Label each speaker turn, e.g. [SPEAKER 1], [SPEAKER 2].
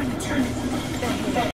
[SPEAKER 1] to an eternity.